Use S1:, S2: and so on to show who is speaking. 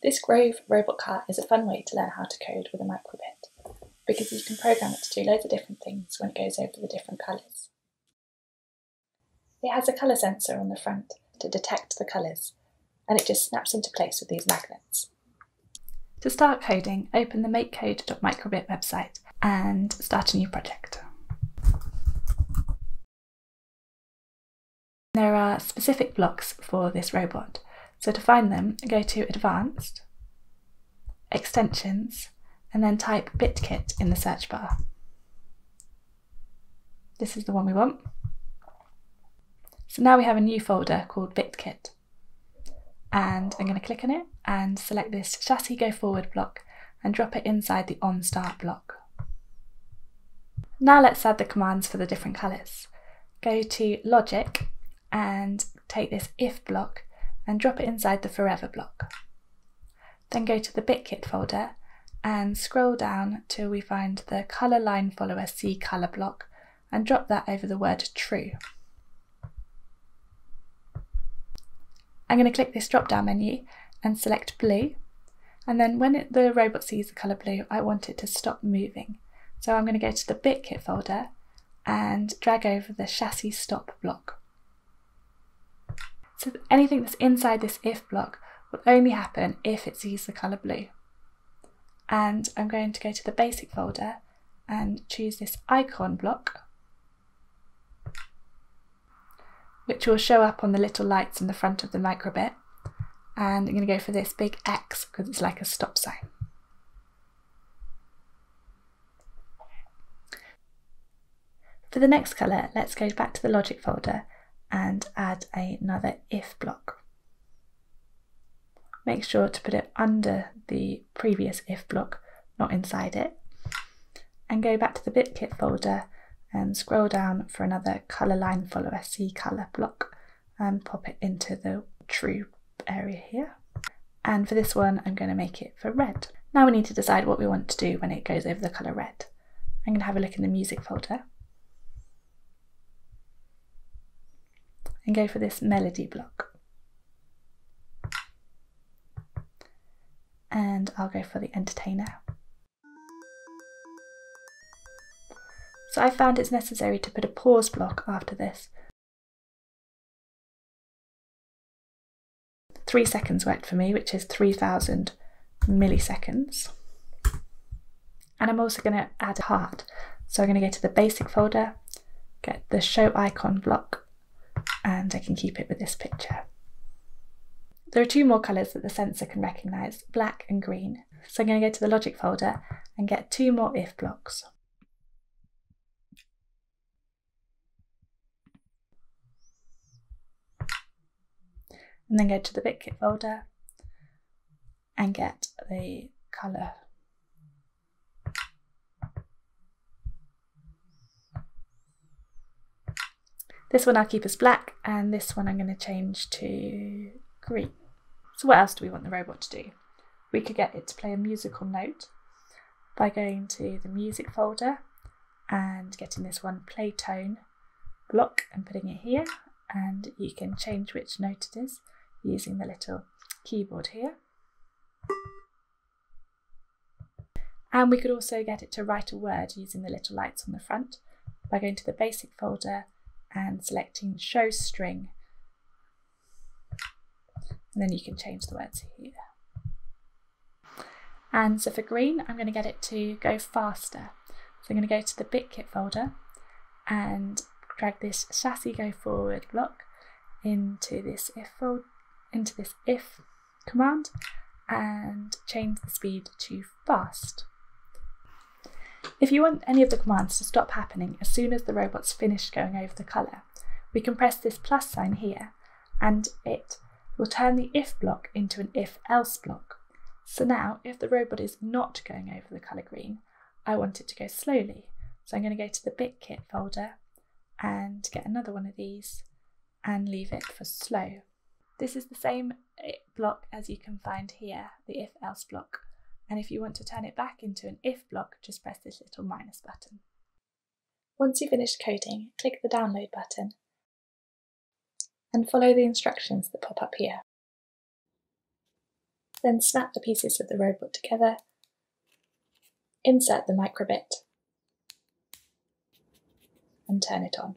S1: This Grove robot car is a fun way to learn how to code with a microbit because you can program it to do loads of different things when it goes over the different colours. It has a colour sensor on the front to detect the colours and it just snaps into place with these magnets. To start coding, open the makecode.microbit website and start a new project. There are specific blocks for this robot, so to find them, go to Advanced, Extensions, and then type BitKit in the search bar. This is the one we want. So now we have a new folder called BitKit. And I'm going to click on it and select this chassis go forward block and drop it inside the onStart block. Now let's add the commands for the different colours. Go to Logic and take this if block and drop it inside the forever block. Then go to the BitKit folder and scroll down till we find the colour line follower C colour block and drop that over the word true. I'm going to click this drop down menu and select blue and then when it, the robot sees the colour blue I want it to stop moving. So I'm going to go to the BitKit folder and drag over the chassis stop block. So anything that's inside this if block will only happen if it sees the colour blue. And I'm going to go to the basic folder and choose this icon block, which will show up on the little lights in the front of the microbit. And I'm going to go for this big X because it's like a stop sign. For the next colour, let's go back to the logic folder and add another if block. Make sure to put it under the previous if block, not inside it. And go back to the BitKit folder and scroll down for another colour line follower C colour block and pop it into the true area here. And for this one, I'm going to make it for red. Now we need to decide what we want to do when it goes over the colour red. I'm going to have a look in the music folder and go for this melody block. And I'll go for the entertainer. So I found it's necessary to put a pause block after this. Three seconds worked for me, which is 3000 milliseconds. And I'm also going to add a heart. So I'm going to go to the basic folder, get the show icon block, and I can keep it with this picture. There are two more colours that the sensor can recognise, black and green. So I'm going to go to the logic folder and get two more if blocks. And then go to the BitKit folder and get the colour This one I'll keep as black and this one I'm going to change to green. So what else do we want the robot to do? We could get it to play a musical note by going to the music folder and getting this one play tone block and putting it here and you can change which note it is using the little keyboard here. And we could also get it to write a word using the little lights on the front by going to the basic folder and selecting show string. And then you can change the words here. And so for green, I'm going to get it to go faster. So I'm going to go to the BitKit folder and drag this chassis go forward block into this if into this if command and change the speed to fast. If you want any of the commands to stop happening as soon as the robot's finished going over the colour, we can press this plus sign here and it will turn the if block into an if else block. So now, if the robot is not going over the colour green, I want it to go slowly. So I'm going to go to the BitKit folder and get another one of these and leave it for slow. This is the same eh, block as you can find here, the if else block. And if you want to turn it back into an if block, just press this little minus button. Once you've finished coding, click the download button and follow the instructions that pop up here. Then snap the pieces of the robot together, insert the microbit and turn it on.